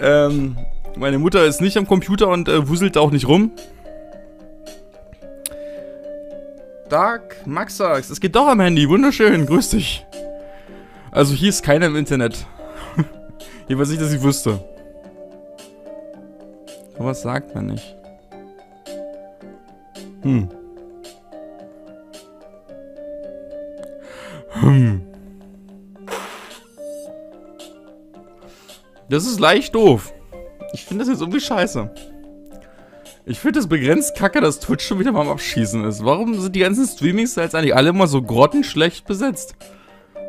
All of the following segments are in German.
Ähm, meine Mutter ist nicht am Computer und äh, wuselt auch nicht rum. Dark Maxax, es geht doch am Handy. Wunderschön, grüß dich. Also hier ist keiner im Internet. Jedenfalls nicht, dass ich wüsste. Was sagt man nicht. Hm. Hm. Das ist leicht doof. Ich finde das jetzt irgendwie scheiße. Ich finde das begrenzt kacke, dass Twitch schon wieder mal am Abschießen ist. Warum sind die ganzen Streaming-Styles eigentlich alle immer so grottenschlecht besetzt?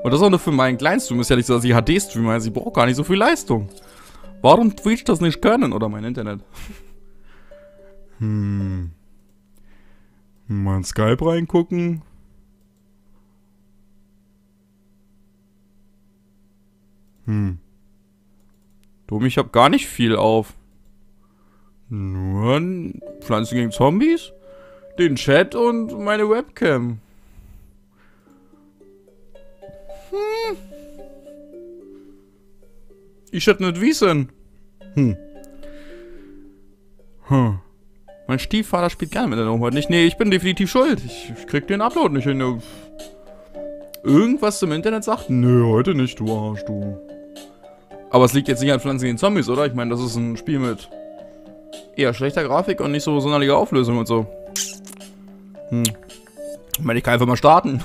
Und das auch nur für meinen Kleinstream. Ist ja nicht so, dass ich HD-Streamer also ich brauche gar nicht so viel Leistung. Warum Twitch das nicht können? Oder mein Internet? hm. Mal in Skype reingucken. Hm. Dumm, ich hab gar nicht viel auf. Nur Pflanzen gegen Zombies, den Chat und meine Webcam. Hm. Ich hätte nicht wissen. Hm. Hm. Mein Stiefvater spielt gerne mit der Nummer nicht. Nee, ich bin definitiv schuld. Ich, ich krieg den Upload nicht hin. Irgendwas im Internet sagt, nö, heute nicht, du Arsch, du. Aber es liegt jetzt nicht an Pflanzen gegen Zombies, oder? Ich meine, das ist ein Spiel mit eher schlechter Grafik und nicht so sonderliche Auflösung und so. Hm. Ich meine, ich kann einfach mal starten.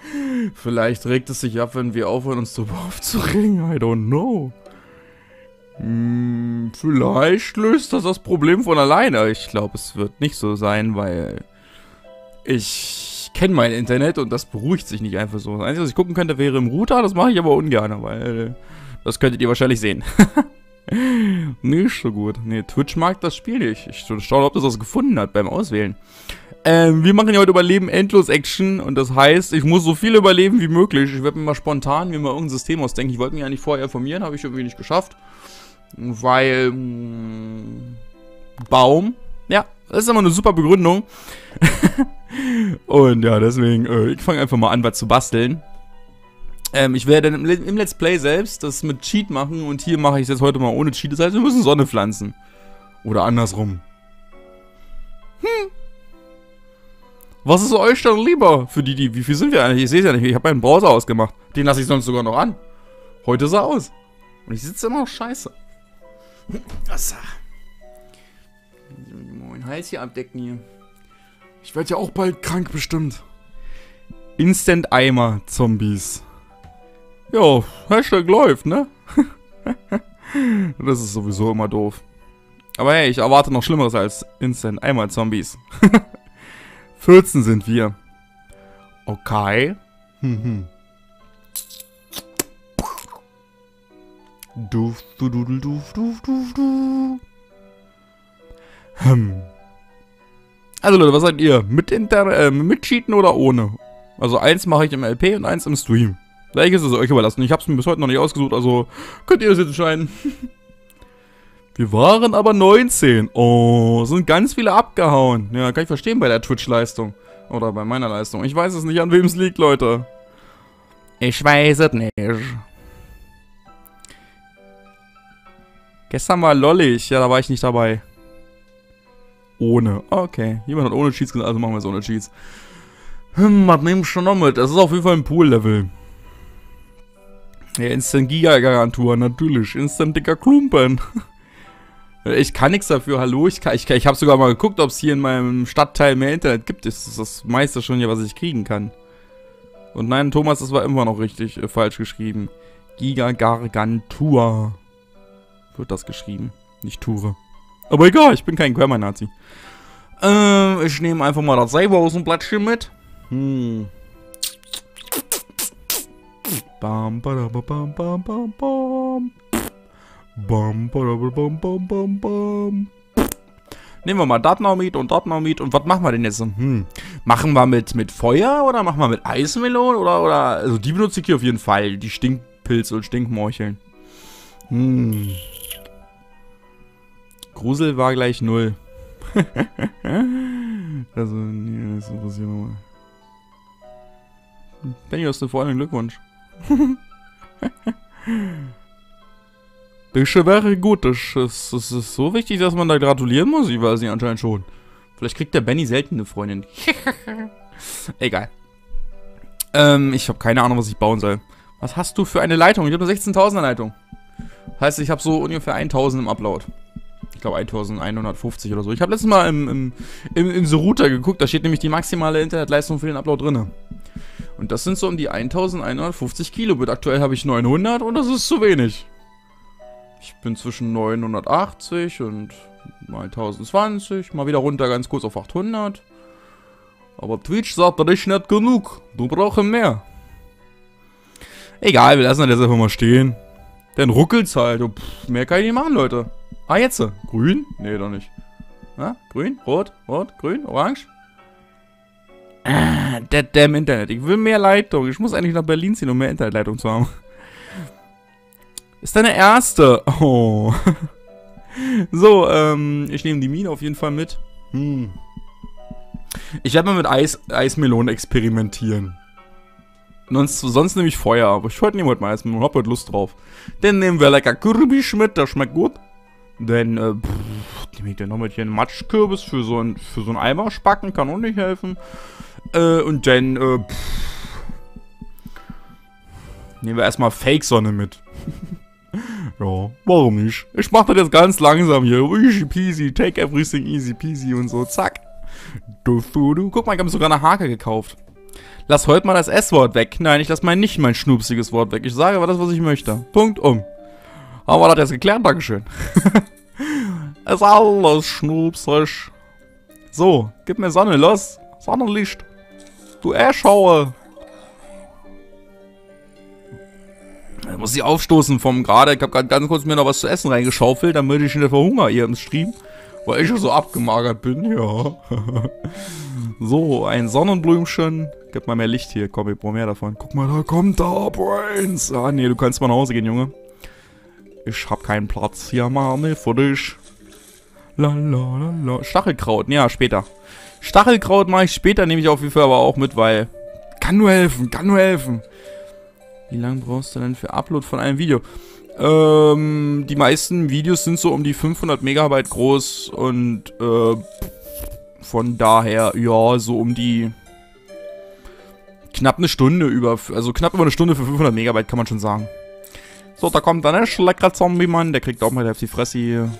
Vielleicht regt es sich ab, wenn wir aufhören, uns zu aufzuregen. I don't know. Hm, vielleicht löst das das Problem von alleine. Ich glaube, es wird nicht so sein, weil ich kenne mein Internet und das beruhigt sich nicht einfach so. Das Einzige, was ich gucken könnte, wäre im Router. Das mache ich aber ungern, weil das könntet ihr wahrscheinlich sehen. nicht so gut. Nee, Twitch mag das Spiel nicht. Ich schaue, ob das was gefunden hat beim Auswählen. Ähm, wir machen ja heute Überleben Endlos Action und das heißt, ich muss so viel überleben wie möglich. Ich werde mir mal spontan mir mal irgendein System ausdenken. Ich wollte mich eigentlich vorher informieren, habe ich irgendwie nicht geschafft. Weil. Mh, hm, Baum. Ja, das ist immer eine super Begründung. und ja, deswegen, äh, ich fange einfach mal an, was zu basteln. Ähm, ich werde im, im, Let's Play selbst das mit Cheat machen und hier mache ich es jetzt heute mal ohne Cheat. Das heißt, wir müssen Sonne pflanzen. Oder andersrum. Hm. Was ist euch dann lieber? Für die, die, wie viel sind wir eigentlich? Ich sehe es ja nicht. Ich habe meinen Browser ausgemacht. Den lasse ich sonst sogar noch an. Heute sah aus. Und ich sitze immer noch scheiße. Was? Mein Hals hier abdecken hier. Ich werde ja auch bald krank bestimmt. Instant Ja, Hashtag läuft, ne? das ist sowieso immer doof. Aber hey, ich erwarte noch Schlimmeres als Instant Einmal Zombies. 14 sind wir. Okay. Duf, du, du, du, duf, duf, duf, du. Hm. Also Leute, was seid ihr? Mit, Inter äh, mit Cheaten oder ohne? Also eins mache ich im LP und eins im Stream. Welches ist euch überlassen. Ich habe es mir bis heute noch nicht ausgesucht, also könnt ihr das jetzt entscheiden. Wir waren aber 19. Oh, sind ganz viele abgehauen. Ja, kann ich verstehen bei der Twitch-Leistung. Oder bei meiner Leistung. Ich weiß es nicht, an wem es liegt, Leute. Ich weiß es nicht. Gestern war lollig. Ja, da war ich nicht dabei. Ohne. Okay. Jemand hat ohne Cheats gesagt, also machen wir es ohne Cheats. Hm, was nehmen wir schon noch mit? Das ist auf jeden Fall ein Pool-Level. Ja, Instant Giga-Garantur, natürlich. Instant dicker Klumpen. Ich kann nichts dafür, hallo. Ich, kann, ich, ich habe sogar mal geguckt, ob es hier in meinem Stadtteil mehr Internet gibt. Das ist das meiste schon hier, was ich kriegen kann. Und nein, Thomas, das war immer noch richtig äh, falsch geschrieben. Giga-Gargantur. Wird das geschrieben. Nicht Ture. Aber egal, ich bin kein Grammar-Nazi. Äh, ich nehme einfach mal das Blattchen mit. Hm. Bam, bam, bam, bam, bam, bam. Bam, bam, bam, bam, bam, bam. Nehmen wir mal Datnomit und Datnomit. Und was machen wir denn jetzt? Hm. Machen wir mit, mit Feuer oder machen wir mit Eismelon? Oder, oder, also die benutze ich hier auf jeden Fall. Die Stinkpilze und Stinkmorcheln. Hm. Grusel war gleich null. also, nee, das interessiert nochmal. Benny, hast du vorhin einen Glückwunsch. Das wäre gut. Das ist, das ist so wichtig, dass man da gratulieren muss. Ich weiß nicht, anscheinend schon. Vielleicht kriegt der Benny selten eine Freundin. Egal. Ähm, ich habe keine Ahnung, was ich bauen soll. Was hast du für eine Leitung? Ich habe eine 16.000er Leitung. Heißt, ich habe so ungefähr 1.000 im Upload. Ich glaube 1.150 oder so. Ich habe letztes Mal im, im, im, im so Router geguckt. Da steht nämlich die maximale Internetleistung für den Upload drin. Und das sind so um die 1.150 Kilobit. Aktuell habe ich 900 und das ist zu wenig. Ich bin zwischen 980 und 1020. Mal wieder runter ganz kurz auf 800. Aber Twitch sagt, das ist nicht genug. Du brauchst mehr. Egal, wir lassen das einfach mal stehen. Dann ruckelt's halt. Und pff, mehr kann ich nicht machen, Leute. Ah, jetzt. Grün? Nee, doch nicht. Na, grün, rot, rot, grün, orange. Ah, der damn Internet. Ich will mehr Leitung. Ich muss eigentlich nach Berlin ziehen, um mehr Internetleitung zu haben. Ist deine erste. Oh. so, ähm, ich nehme die Mine auf jeden Fall mit. Hm. Ich werde mal mit Eis, Eismelonen experimentieren. Sonst, sonst nehme ich Feuer, aber ich heute nehme heute mal Eismelonen, hab heute Lust drauf. Dann nehmen wir lecker Kürbisch mit, das schmeckt gut. Dann, äh, pff, nehme ich dann noch mit hier einen Matschkürbis für so ein, für so ein Eimer spacken, kann auch nicht helfen. Äh, und dann, äh, pff, nehmen wir erstmal Fake-Sonne mit. ja, warum nicht? Ich mache das jetzt ganz langsam hier. Easy peasy, take everything easy peasy und so, zack. Du, du, du. Guck mal, ich habe sogar eine Hake gekauft. Lass heute mal das S-Wort weg. Nein, ich lass mal nicht mein schnupsiges Wort weg. Ich sage aber das, was ich möchte. Punkt um. Haben wir das jetzt geklärt? Dankeschön. ist alles schnupsig. So, gib mir Sonne, los. Sonnenlicht. Du Erschaue. Da muss ich aufstoßen vom gerade. Ich habe gerade ganz kurz mir noch was zu essen reingeschaufelt, damit ich nicht verhungere hier im Stream. Weil ich ja so abgemagert bin, ja. so, ein Sonnenblümchen. Gib mal mehr Licht hier. Komm, ich brauche mehr davon. Guck mal, da kommt da Brains. Ah, nee, du kannst mal nach Hause gehen, Junge. Ich hab keinen Platz hier, Mami, für dich. Lalalala. Stachelkraut, ja, später. Stachelkraut mache ich später, nehme ich auf jeden Fall aber auch mit, weil... Kann nur helfen, kann nur helfen. Wie lange brauchst du denn für Upload von einem Video? Ähm, die meisten Videos sind so um die 500 Megabyte groß und äh, von daher, ja, so um die knapp eine Stunde über, also knapp über eine Stunde für 500 Megabyte kann man schon sagen. So, da kommt dann ein leckerer Zombie-Mann, der kriegt auch mal auf die Fresse hier.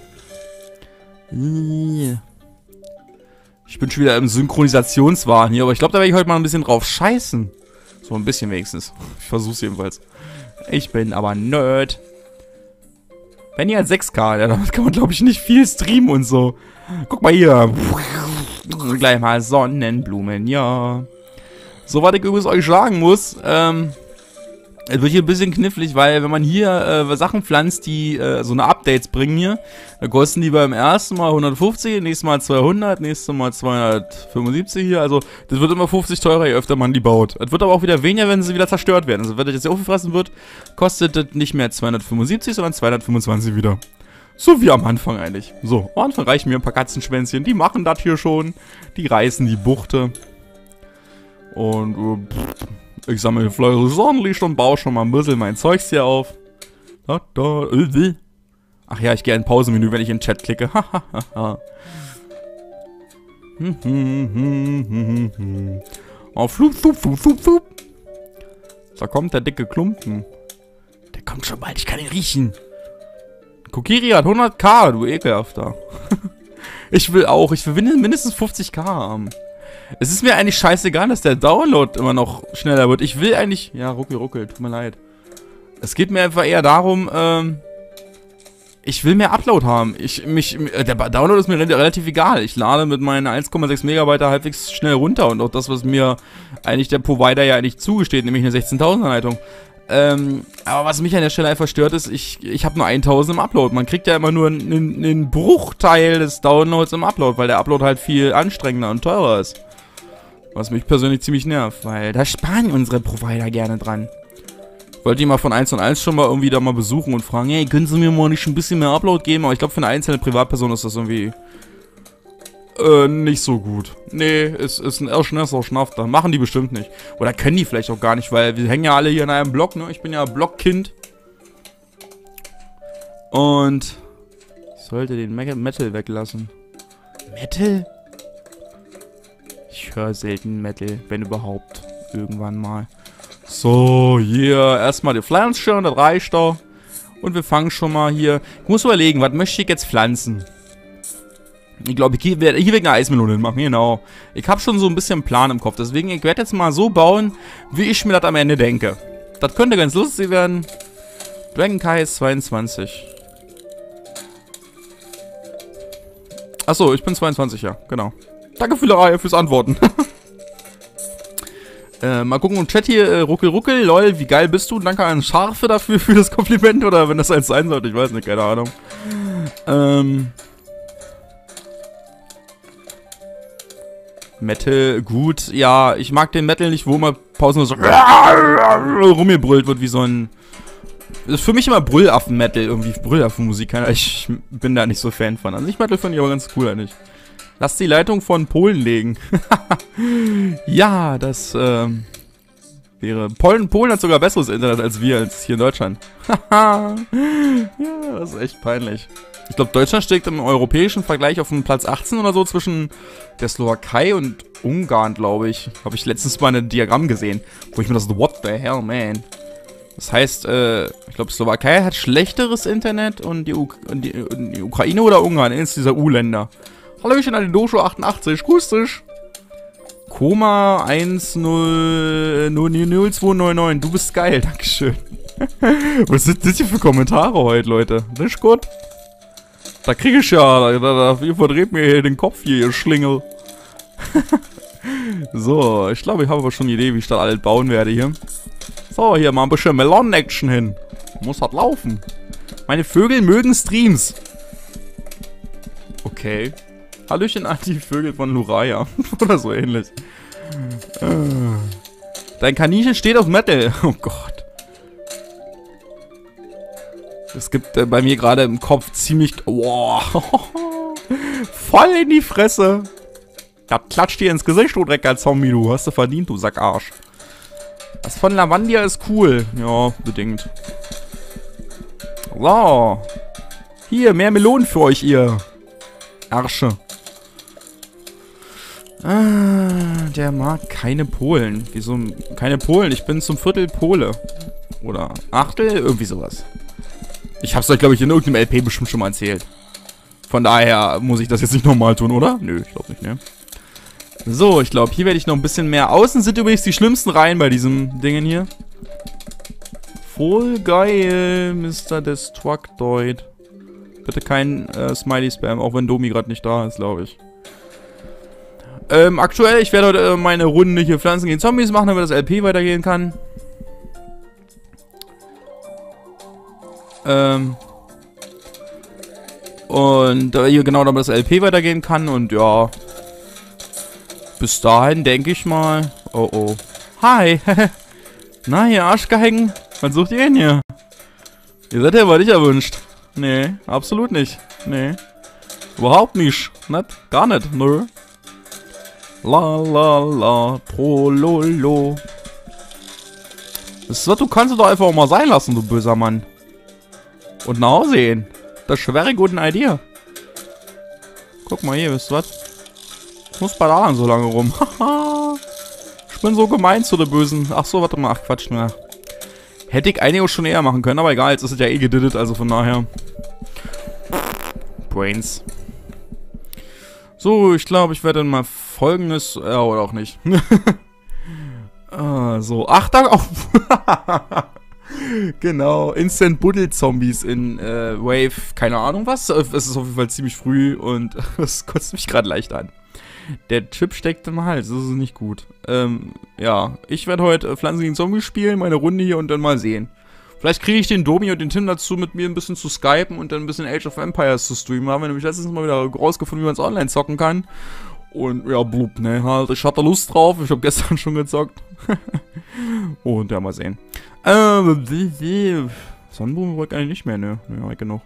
Ich bin schon wieder im Synchronisationswahn hier, aber ich glaube, da werde ich heute mal ein bisschen drauf scheißen. So ein bisschen wenigstens. Ich versuch's jedenfalls. Ich bin aber Nerd. Wenn ihr hat 6K, ja, damit kann man, glaube ich, nicht viel streamen und so. Guck mal hier. Gleich mal Sonnenblumen, ja. So, was ich übrigens euch sagen muss, ähm, es wird hier ein bisschen knifflig, weil wenn man hier äh, Sachen pflanzt, die äh, so eine Updates bringen hier, dann kosten die beim ersten Mal 150, nächstes Mal 200, nächstes Mal 275 hier. Also das wird immer 50 teurer, je öfter man die baut. Es wird aber auch wieder weniger, wenn sie wieder zerstört werden. Also wenn das jetzt hier aufgefressen wird, kostet das nicht mehr 275, sondern 225 wieder. So wie am Anfang eigentlich. So, am Anfang reichen mir ein paar Katzenschwänzchen. Die machen das hier schon. Die reißen die Buchte. Und äh, pff, ich sammle fleißig Sonnenlicht und baue schon mal ein bisschen mein Zeugs hier auf. Da, da, äh, Ach ja, ich gehe in Pausenmenü, wenn ich in den Chat klicke. oh, flup, flup, flup, flup, flup. Da kommt der dicke Klumpen. Der kommt schon bald, ich kann ihn riechen. Kokiri hat 100k, du ekelhafter. ich will auch, ich will mindestens 50k haben. Es ist mir eigentlich scheißegal, dass der Download immer noch schneller wird. Ich will eigentlich... Ja, ruckel, ruckel, tut mir leid. Es geht mir einfach eher darum, ähm... Ich will mehr Upload haben. Ich, mich, der Download ist mir relativ egal. Ich lade mit meinen 1,6 Megabyte halbwegs schnell runter und auch das, was mir eigentlich der Provider ja eigentlich zugesteht, nämlich eine 16.000er Leitung. Ähm, aber was mich an der Stelle einfach stört, ist, ich, ich habe nur 1000 im Upload. Man kriegt ja immer nur einen, einen Bruchteil des Downloads im Upload, weil der Upload halt viel anstrengender und teurer ist. Was mich persönlich ziemlich nervt, weil da sparen unsere Provider gerne dran. Wollte ich mal von 1 und 1 schon mal irgendwie da mal besuchen und fragen, hey, können Sie mir mal nicht ein bisschen mehr Upload geben? Aber ich glaube, für eine einzelne Privatperson ist das irgendwie äh, nicht so gut. Nee, ist, ist ein Erschnesser Schnafter. Machen die bestimmt nicht. Oder können die vielleicht auch gar nicht, weil wir hängen ja alle hier in einem Block, ne? Ich bin ja Blockkind. Und ich sollte den Metal weglassen. Metal? Ich höre selten Metal, wenn überhaupt. Irgendwann mal. So, hier erstmal die Pflanzen, das reicht doch. Und wir fangen schon mal hier. Ich muss überlegen, was möchte ich jetzt pflanzen? Ich glaube, ich werde hier wegen Eismelonen machen, genau. Ich habe schon so ein bisschen Plan im Kopf. Deswegen, ich werde jetzt mal so bauen, wie ich mir das am Ende denke. Das könnte ganz lustig werden. Dragon Kai ist 22. Achso, ich bin 22, ja, genau. Danke für die fürs Antworten. äh, mal gucken im Chat hier, äh, Ruckel Ruckel, lol, wie geil bist du? Danke an Scharfe dafür, für das Kompliment, oder wenn das eins sein sollte, ich weiß nicht, keine Ahnung. Ähm... Metal, gut, ja, ich mag den Metal nicht, wo man pausenlos so rumgebrüllt wird wie so ein... Das ist für mich immer Brüllaffen-Metal, irgendwie Brüllaffen-Musik. Ich bin da nicht so Fan von. Also ich Metal finde ich aber ganz cool eigentlich. Lass die Leitung von Polen legen. ja, das ähm, wäre... Polen, Polen hat sogar besseres Internet als wir, als hier in Deutschland. ja, das ist echt peinlich. Ich glaube, Deutschland steht im europäischen Vergleich auf dem Platz 18 oder so zwischen der Slowakei und Ungarn, glaube ich. Habe ich letztens mal ein Diagramm gesehen, wo ich mir das, what the hell, man. Das heißt, äh, ich glaube, Slowakei hat schlechteres Internet und die, U und die, und die Ukraine oder Ungarn, eines dieser U-Länder. Hallöchen an die Dojo 88, grüß dich. Koma 10299, du bist geil, dankeschön. Was sind das hier für Kommentare heute, Leute? Ist gut. Da kriege ich ja, da, da, ihr verdreht mir hier den Kopf hier, ihr Schlingel. so, ich glaube, ich habe aber schon eine Idee, wie ich das alles bauen werde hier. So, hier mal ein bisschen Melon-Action hin. Muss halt laufen. Meine Vögel mögen Streams. Okay. Hallöchen an die Vögel von Luraya. Oder so ähnlich. Äh. Dein Kaninchen steht auf Metal. Oh Gott. Es gibt äh, bei mir gerade im Kopf ziemlich... Wow. Voll in die Fresse. Da klatscht dir ins Gesicht, du Drecker Zombie, du. Hast du verdient, du Sackarsch. Das von Lavandia ist cool. Ja, bedingt. So. Hier, mehr Melonen für euch, ihr. Arsche. Ah, der mag keine Polen. Wieso keine Polen? Ich bin zum Viertel Pole. Oder Achtel? Irgendwie sowas. Ich hab's euch, glaube ich, in irgendeinem LP bestimmt schon mal erzählt. Von daher muss ich das jetzt nicht nochmal tun, oder? Nö, ich glaube nicht, ne? So, ich glaube, hier werde ich noch ein bisschen mehr. Außen sind übrigens die schlimmsten Reihen bei diesem Dingen hier. Voll geil, Mr. Destructoid. Bitte kein äh, Smiley-Spam, auch wenn Domi gerade nicht da ist, glaube ich. Ähm, aktuell, ich werde heute äh, meine Runde hier Pflanzen gegen Zombies machen, damit das LP weitergehen kann. Ähm. Und äh, hier genau, damit das LP weitergehen kann und ja. Bis dahin denke ich mal. Oh oh. Hi. Na, ihr Arschgeigen. Was sucht ihr denn hier? Ihr seid ja aber nicht erwünscht. Nee, absolut nicht. Nee. Überhaupt nicht. Nicht? Gar nicht. Nö. La la la. Prololo. Das ist, du kannst es doch einfach auch mal sein lassen, du böser Mann. Und nach Hause gehen. Das ist eine gute Idee. Guck mal hier, wisst ihr was? Ich muss bei der so lange rum. ich bin so gemein zu der Bösen. Ach so, warte mal. Ach, Quatsch. Na. Hätte ich einige schon eher machen können, aber egal. Jetzt ist es ja eh gedittet, also von daher. Brains. So, ich glaube, ich werde mal folgendes... Ja, oder auch nicht. ah, so. Ach, da... Oh. genau, Instant Buddle Zombies in äh, Wave, keine Ahnung was. Es ist auf jeden Fall ziemlich früh und es kotzt mich gerade leicht an. Der Chip steckt im Hals, das ist nicht gut. Ähm, ja, ich werde heute Pflanzen gegen Zombies spielen, meine Runde hier und dann mal sehen. Vielleicht kriege ich den Domi und den Tim dazu, mit mir ein bisschen zu skypen und dann ein bisschen Age of Empires zu streamen. Haben wir nämlich letztens mal wieder rausgefunden, wie man es online zocken kann. Und ja, blub, ne, halt, ich hatte Lust drauf. Ich habe gestern schon gezockt. und ja, mal sehen. Ähm. Sonnenblumen wollte ich eigentlich nicht mehr, ne? Ja, genug.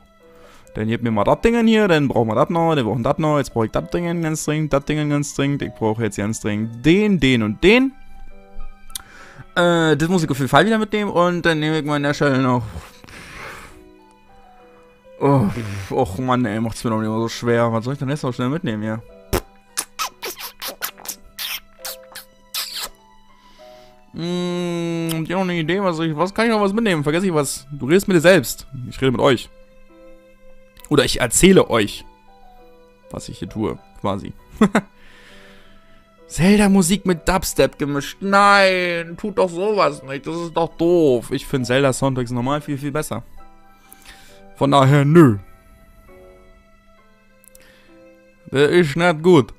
Dann gebt mir mal das Ding hier, dann brauchen wir das noch, dann brauchen wir das noch. Jetzt brauche ich das Ding ganz dringend, das Ding ganz dringend. Ich brauche jetzt ganz dringend den, den und den. Äh, das muss ich auf jeden Fall wieder mitnehmen und dann nehme ich mal an der Stelle noch Oh, Mann, ey, macht's mir doch immer so schwer. Was soll ich denn jetzt noch schnell mitnehmen hier? Hm, habt ihr noch eine Idee? Was, ich, was kann ich noch was mitnehmen? Vergesse ich was? Du redest mit dir selbst. Ich rede mit euch. Oder ich erzähle euch, was ich hier tue, quasi. Zelda-Musik mit Dubstep gemischt. Nein, tut doch sowas nicht. Das ist doch doof. Ich finde Zelda-Soundtracks normal viel, viel besser. Von daher, nö. Der ist nicht gut.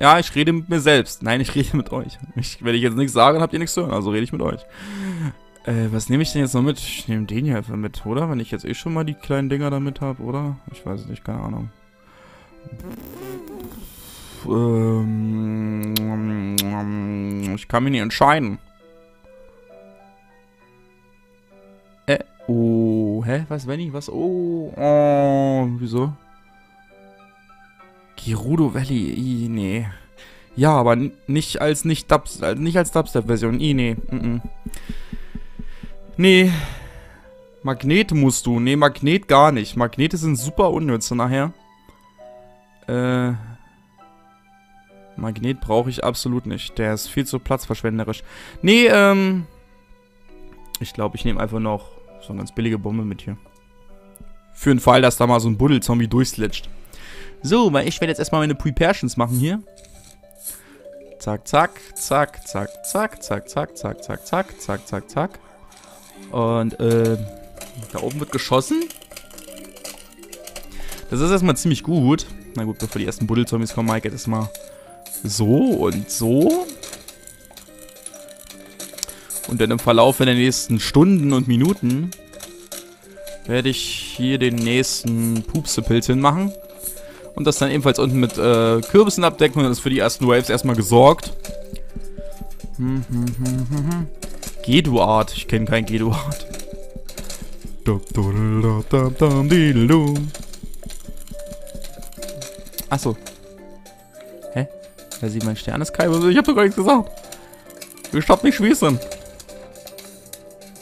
Ja, ich rede mit mir selbst. Nein, ich rede mit euch. Ich, wenn ich jetzt nichts sage, dann habt ihr nichts zu hören. Also rede ich mit euch. Äh, was nehme ich denn jetzt noch mit? Ich nehme den hier einfach mit, oder? Wenn ich jetzt eh schon mal die kleinen Dinger damit habe, oder? Ich weiß es nicht, keine Ahnung. Ähm, ich kann mich nicht entscheiden. Äh, oh, hä? Was, wenn ich was? Oh, oh, wieso? Gerudo Valley, I, nee. Ja, aber nicht als nicht Dubs, nicht als Dubstep-Version. I, nee. Mm -mm. Nee. Magnet musst du. Nee, Magnet gar nicht. Magnete sind super unnütze nachher. Äh. Magnet brauche ich absolut nicht. Der ist viel zu platzverschwenderisch. Nee, ähm. Ich glaube, ich nehme einfach noch so eine ganz billige Bombe mit hier. Für den Fall, dass da mal so ein Buddelzombie durchslitscht. So, weil ich werde jetzt erstmal meine Prepations machen hier. Zack, zack, zack, zack, zack, zack, zack, zack, zack, zack, zack, zack, zack. Und, äh, da oben wird geschossen. Das ist erstmal ziemlich gut. Na gut, bevor die ersten Buddelzombies kommen, Mike, jetzt mal so und so. Und dann im Verlauf der nächsten Stunden und Minuten werde ich hier den nächsten Pupsepilz hinmachen. Und das dann ebenfalls unten mit äh, Kürbissen abdecken und dann ist für die ersten Waves erstmal gesorgt. Hm, hm, hm, hm, hm. Geduart. Ich kenne kein Geduart. Achso. Hä? Wer sieht mein Stern ist kein. Ich hab doch gar nichts gesagt. Ich hab nicht schießen.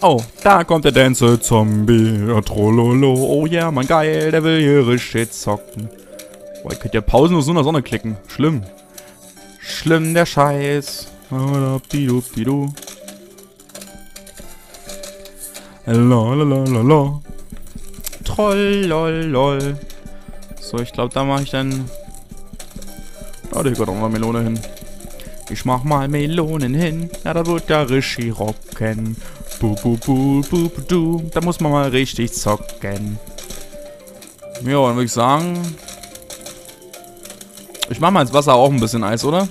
Oh, da kommt der Dance Zombie. Ja, Trollolo. Oh yeah, man geil, der will hier richtig zocken. Boah, ich könnte ja pausenlos nur in der Sonne klicken. Schlimm. Schlimm, der Scheiß. Lalalala. Troll, lol, lol. So, ich glaube, da mache ich dann... Ja, da geht auch mal Melone hin. Ich mach mal Melonen hin. Ja, da wird der Rishi rocken. Bu, bu, bu, bu, bu, du. Da muss man mal richtig zocken. Ja, dann würde ich sagen... Ich mach mal ins Wasser auch ein bisschen Eis, oder?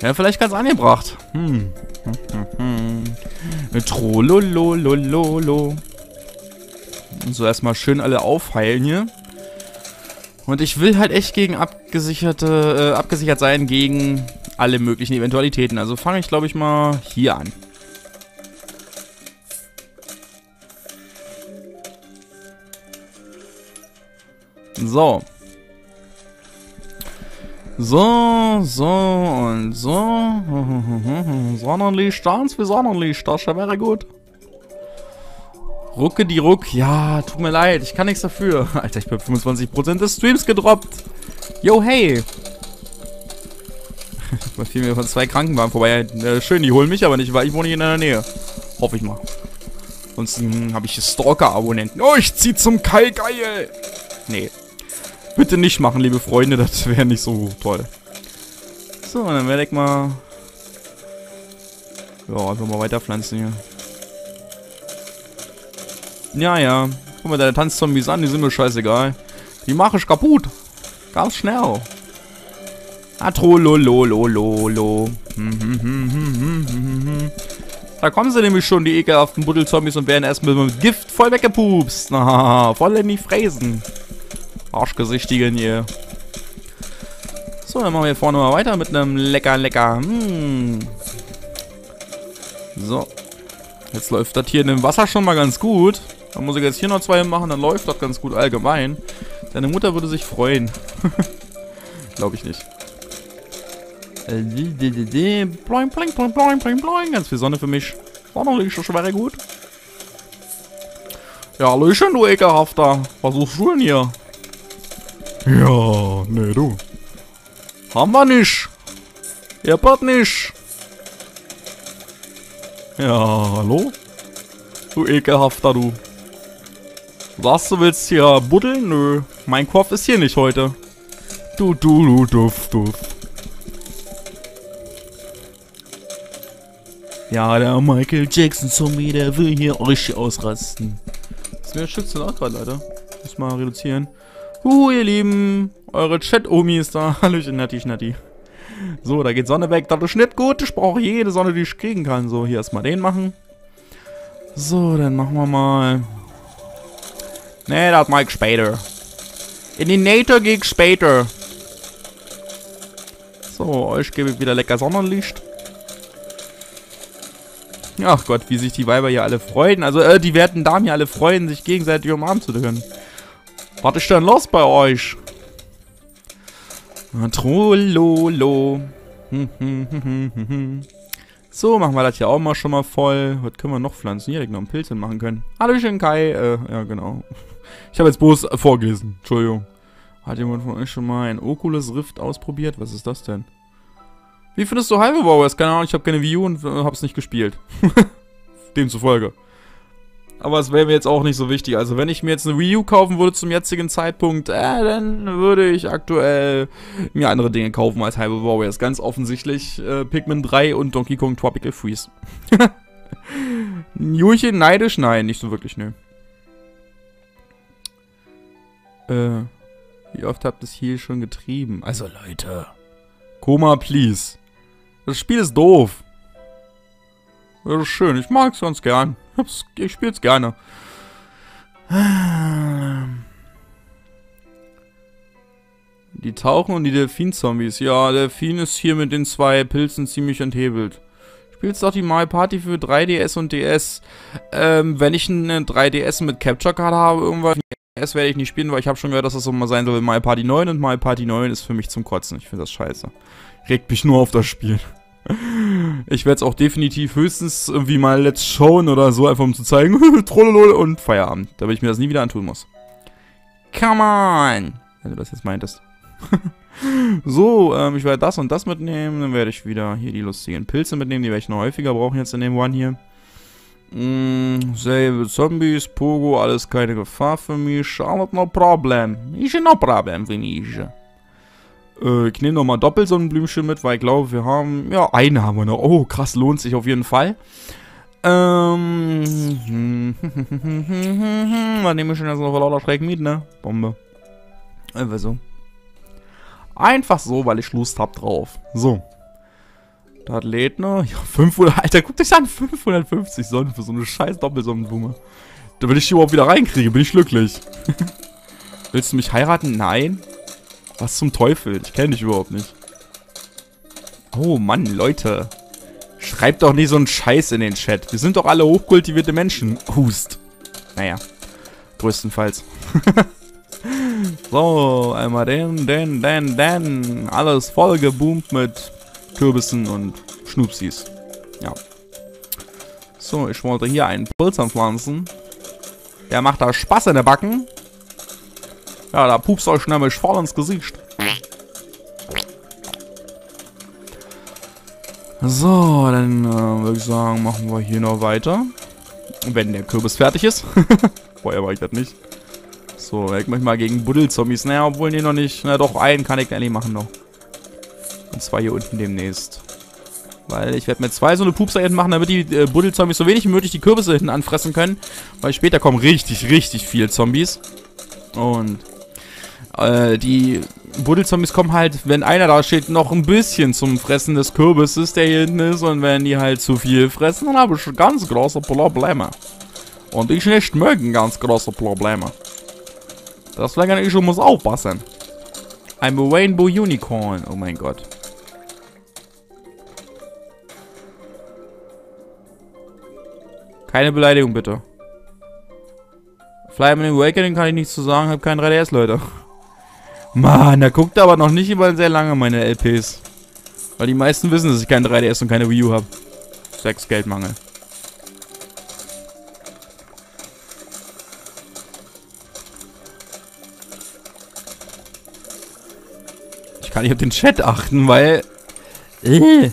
Ja, vielleicht ganz angebracht. Hm. Trollololololo. So, erstmal schön alle aufheilen hier. Und ich will halt echt gegen abgesicherte, äh, abgesichert sein gegen alle möglichen Eventualitäten. Also fange ich, glaube ich, mal hier an. So. So, so und so. Sonnenlicht, ganz wie Sonnenlicht, das wäre gut. Rucke die Ruck. Ja, tut mir leid, ich kann nichts dafür. Alter, ich bin 25% des Streams gedroppt. Yo, hey. Da fiel mir von zwei Krankenwagen vorbei. Äh, schön, die holen mich aber nicht, weil ich wohne hier in der Nähe. Hoffe ich mal. Ansonsten habe ich Stalker-Abonnenten. Oh, ich zieh zum Kai, geil. Nee, Bitte nicht machen, liebe Freunde, das wäre nicht so toll. So, dann werde ich mal... Ja, einfach mal weiter pflanzen hier. Ja, ja. Guck mal deine Tanzzombies an, die sind mir scheißegal. Die mache ich kaputt. Ganz schnell. Atrolololololo. Da kommen sie nämlich schon, die ekelhaften Buddelzombies, und werden erstmal mit Gift voll weggepupst. voll in die Fräsen. Arschgesichtigen hier. So, dann machen wir hier vorne mal weiter mit einem lecker, lecker. Hm. So. Jetzt läuft das hier in dem Wasser schon mal ganz gut. Dann muss ich jetzt hier noch zwei machen, dann läuft das ganz gut allgemein. Deine Mutter würde sich freuen. Glaube ich nicht. Bloing, bloing, bloing, bloing, bloing, bloing. Ganz viel Sonne für mich. Sonnenlicht ist schwer gut. Ja, Hallöchen, du Ekelhafter. Was suchst du denn hier? Ja, nee, du. Haben wir nicht. Ihr Bart nicht. Ja, hallo? Du Ekelhafter, du. Was, du willst hier buddeln? Nö. Mein Kopf ist hier nicht heute. Du, du, du, duff, duff. Ja, der Michael Jackson Zombie, der will hier euch ausrasten. Das wäre Schützen auch gerade, Leute. Muss mal reduzieren. Uh, ihr Lieben. Eure Chat-Omi ist da. Hallöchen, Natti, Schnatti. So, da geht Sonne weg. Das ist nicht gut. Ich brauche jede Sonne, die ich kriegen kann. So, hier erstmal den machen. So, dann machen wir mal... Nee, das mach ich später. In die Nator gehe ich später. So, euch gebe ich wieder lecker Sonnenlicht. Ach Gott, wie sich die Weiber hier alle freuen. Also, äh, die werten Damen hier alle freuen, sich gegenseitig umarmen zu können. Was ist denn los bei euch? Trololo. so, machen wir das hier auch mal schon mal voll. Was können wir noch pflanzen? Hier ich noch einen Pilz machen können. Hallöchen Kai. Äh, ja, genau. Ich habe jetzt bloß vorgelesen. Entschuldigung. Hat jemand von euch schon mal ein Oculus Rift ausprobiert? Was ist das denn? Wie findest du Hyper Warriors? Keine Ahnung, ich habe keine U und äh, habe es nicht gespielt. Demzufolge. Aber es wäre mir jetzt auch nicht so wichtig. Also wenn ich mir jetzt eine Wii U kaufen würde zum jetzigen Zeitpunkt, äh, dann würde ich aktuell mir andere Dinge kaufen als Hyper Warriors. Ganz offensichtlich äh, Pikmin 3 und Donkey Kong Tropical Freeze. Julchen neidisch? Nein, nicht so wirklich, nö. Äh, wie oft habt ihr es hier schon getrieben? Also Leute. Koma, please. Das Spiel ist doof. Das ist schön. Ich mag es ganz gern. Ich spiele es gerne. Die tauchen und die Delfin-Zombies. Ja, Delfin ist hier mit den zwei Pilzen ziemlich enthebelt. Spielst auch die Mario Party für 3DS und DS? Ähm, wenn ich eine 3DS mit Capture Card habe, irgendwann DS werde ich nicht spielen, weil ich habe schon gehört, dass das so mal sein soll Mario Party 9 und Mario Party 9 ist für mich zum Kotzen. Ich finde das scheiße. Regt mich nur auf das Spiel. Ich werde es auch definitiv höchstens irgendwie mal Let's Showen oder so, einfach um zu zeigen, Trollolol und Feierabend, damit ich mir das nie wieder antun muss. Come on! Wenn du das jetzt meintest. so, ähm, ich werde das und das mitnehmen, dann werde ich wieder hier die lustigen Pilze mitnehmen, die werde ich noch häufiger brauchen jetzt in dem One hier. Mm, selbe Zombies, Pogo, alles keine Gefahr für mich, alles no problem. Ist no problem für mich. Äh, ich nehme nochmal doppelt so ein Blümchen mit, weil ich glaube, wir haben... Ja, eine haben wir noch. Oh, krass, lohnt sich auf jeden Fall. Ähm... Was nehme ich denn jetzt noch lauter Schreck mit, ne? Bombe. Einfach so. Einfach so, weil ich Lust hab drauf. So. Das lädt noch. Ja, 500... Alter, guck dich an. 550 Sonnen für so eine scheiß Doppelsonnenblume. Da will ich die überhaupt wieder reinkriege, bin ich glücklich. Willst du mich heiraten? Nein. Was zum Teufel? Ich kenne dich überhaupt nicht. Oh Mann, Leute. Schreibt doch nicht so einen Scheiß in den Chat. Wir sind doch alle hochkultivierte Menschen. Hust. Naja. Größtenfalls. so, einmal den, den, den, den. Alles voll geboomt mit Kürbissen und Schnupsis. Ja. So, ich wollte hier einen Pilz anpflanzen. Der macht da Spaß in der Backen. Ja, da pupst euch nämlich voll ins Gesicht. So, dann äh, würde ich sagen, machen wir hier noch weiter. Wenn der Kürbis fertig ist. Vorher war ich das nicht. So, ich mich mal gegen Buddelzombies. Naja, obwohl nee noch nicht. Na doch, einen kann ich endlich machen noch. Und zwei hier unten demnächst. Weil ich werde mir zwei so eine Pupser hinten machen, damit die äh, Buddelzombies so wenig wie möglich die Kürbisse hinten anfressen können. Weil später kommen richtig, richtig viele Zombies. Und äh, die Buddelzombies kommen halt, wenn einer da steht, noch ein bisschen zum Fressen des Kürbisses, der hier hinten ist. Und wenn die halt zu viel fressen, dann habe ich ganz große Probleme. Und ich nicht mögen ganz große Probleme. Deswegen ich muss aufpassen. I'm a Rainbow Unicorn. Oh mein Gott. Keine Beleidigung, bitte. Fly Awakening kann ich nichts zu sagen, habe kein 3DS, Leute. Mann, da guckt aber noch nicht über sehr lange meine LPs. Weil die meisten wissen, dass ich kein 3DS und keine Wii U habe. Sechs Geldmangel. Ich kann nicht auf den Chat achten, weil... Äh.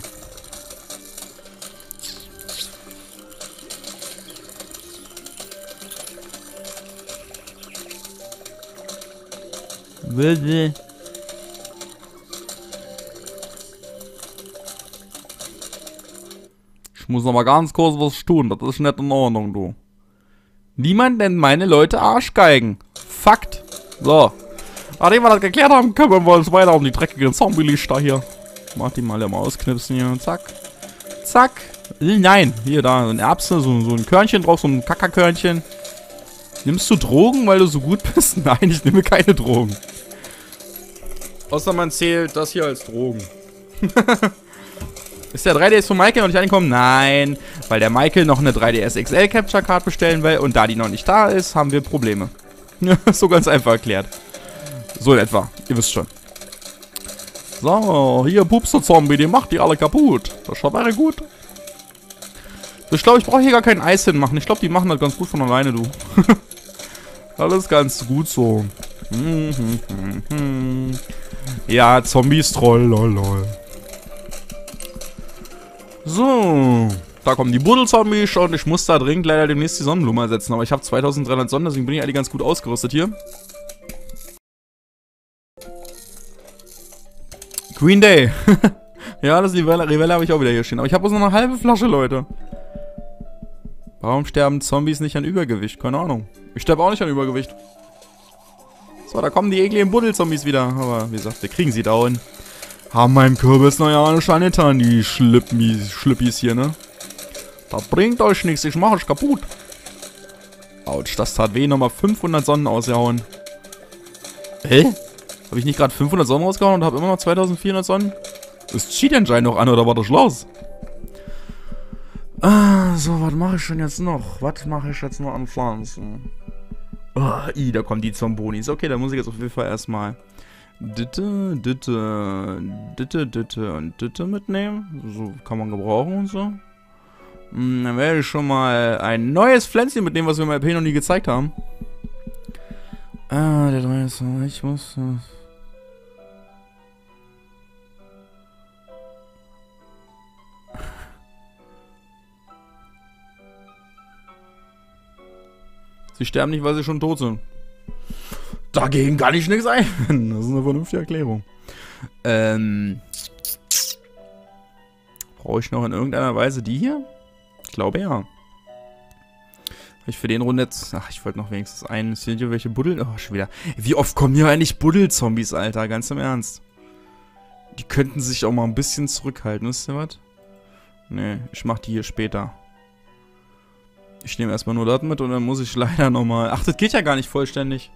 Würde. Ich muss noch mal ganz kurz was tun. Das ist nicht in Ordnung, du. Niemand nennt meine Leute Arschgeigen. Fakt. So. Nachdem wir das geklärt haben, kümmern wir uns weiter um die dreckigen Zombie-Lichter hier. Mach die mal im Ausknipsen hier. Zack. Zack. Nein. Hier, da. Ein Erbse, so, so ein Körnchen drauf, so ein Kackerkörnchen. Nimmst du Drogen, weil du so gut bist? Nein, ich nehme keine Drogen. Außer man zählt das hier als Drogen. Ist der 3DS von Michael noch nicht angekommen? Nein, weil der Michael noch eine 3DS XL Capture Card bestellen will und da die noch nicht da ist, haben wir Probleme. so ganz einfach erklärt. So in etwa, ihr wisst schon. So, hier Pupster-Zombie, die macht die alle kaputt. Das schaut wäre gut. Ich glaube, ich brauche hier gar kein Eis hinmachen. Ich glaube, die machen das ganz gut von alleine, du. Alles ganz gut so. Ja, Zombies Troll, lol, lol. So. Da kommen die Buddelzombies und ich muss da dringend leider demnächst die Sonnenblume ersetzen. Aber ich habe 2300 Sonnen, deswegen bin ich eigentlich ganz gut ausgerüstet hier. Green Day. ja, das Rivella, Rivella habe ich auch wieder hier stehen. Aber ich habe bloß noch eine halbe Flasche, Leute. Warum sterben Zombies nicht an Übergewicht? Keine Ahnung. Ich sterbe auch nicht an Übergewicht. So, da kommen die ekligen Buddelzombies wieder. Aber wie gesagt, wir kriegen sie dauernd. Haben meinem Kürbis noch ja eine Scheine getan, die Schlippies, Schlippis hier, ne? Das bringt euch nichts, ich mache euch kaputt. Autsch, das tat weh, nochmal 500 Sonnen ausgehauen. Hä? Habe ich nicht gerade 500 Sonnen rausgehauen und habe immer noch 2400 Sonnen? Ist Cheat Engine noch an oder war das Schloss? Ah, so, was mache ich denn jetzt noch? Was mache ich jetzt noch an Pflanzen? Oh, i, da kommen die Zombonis. Okay, da muss ich jetzt auf jeden Fall erstmal Ditte, Ditte, Ditte, Ditte und Ditte mitnehmen. So kann man gebrauchen und so. Hm, dann werde ich schon mal ein neues Pflänzchen mitnehmen, was wir im LP noch nie gezeigt haben. Ah, der 3 ist ich muss... Sie sterben nicht, weil sie schon tot sind. Dagegen kann ich nichts ein. Das ist eine vernünftige Erklärung. Ähm. Brauche ich noch in irgendeiner Weise die hier? Ich glaube ja. Habe ich für den Runde jetzt... Ach, ich wollte noch wenigstens einen... Sind hier welche Buddel... Oh, schon wieder. Wie oft kommen hier eigentlich Buddel-Zombies, Alter? Ganz im Ernst. Die könnten sich auch mal ein bisschen zurückhalten, wisst ihr was? Nee, ich mach die hier später. Ich nehme erstmal nur das mit und dann muss ich leider nochmal... Ach, das geht ja gar nicht vollständig.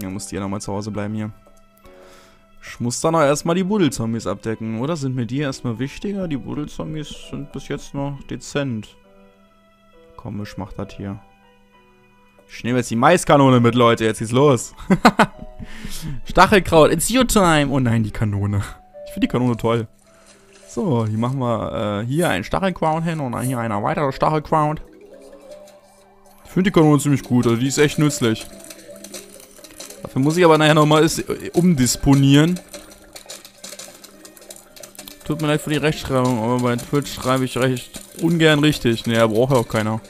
Ja, muss die ja nochmal zu Hause bleiben hier. Ich muss dann auch erstmal die Buddelzombies abdecken, oder? Sind mir die erstmal wichtiger? Die Buddelzombies sind bis jetzt noch dezent. Komm, ich mach das hier. Ich nehme jetzt die Maiskanone mit, Leute. Jetzt geht's los. Stachelkraut, it's your time. Oh nein, die Kanone. Ich finde die Kanone toll. So, hier machen wir äh, hier einen Stachelcrown hin und dann hier einer weitere Stachelcrown. Ich finde die Kanone ziemlich gut, also die ist echt nützlich. Dafür muss ich aber nachher nochmal äh, umdisponieren. Tut mir leid für die Rechtschreibung, aber bei Twitch schreibe ich recht ungern richtig. Ne, braucht ja auch keiner.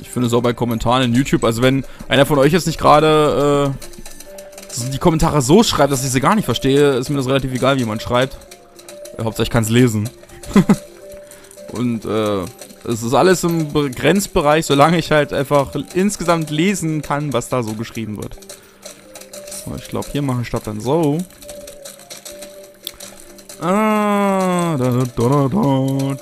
Ich finde es auch bei Kommentaren in YouTube. Also wenn einer von euch jetzt nicht gerade äh, die Kommentare so schreibt, dass ich sie gar nicht verstehe, ist mir das relativ egal, wie man schreibt. Hauptsache ich kann es lesen. Und äh, es ist alles im Grenzbereich, solange ich halt einfach insgesamt lesen kann, was da so geschrieben wird. So, ich glaube, hier mache ich das dann so. Ah, da, da, da, da,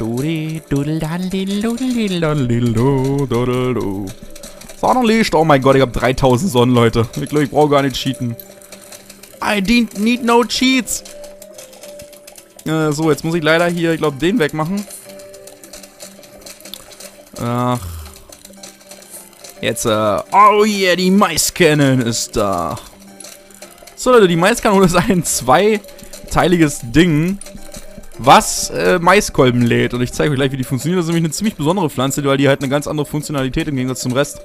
Sonnenlicht, oh mein Gott, ich habe 3000 Sonnen, Leute. Ich glaube, ich brauche gar nicht cheaten. I didn't need no cheats. Äh, so, jetzt muss ich leider hier, ich glaube, den wegmachen. Ach. Jetzt, äh, oh yeah, die Maiscannon ist da. So, Leute, die Maiskanone ist ein zweiteiliges Ding. was äh, Maiskolben lädt. Und ich zeige euch gleich, wie die funktioniert. Das ist nämlich eine ziemlich besondere Pflanze, weil die halt eine ganz andere Funktionalität im Gegensatz zum Rest.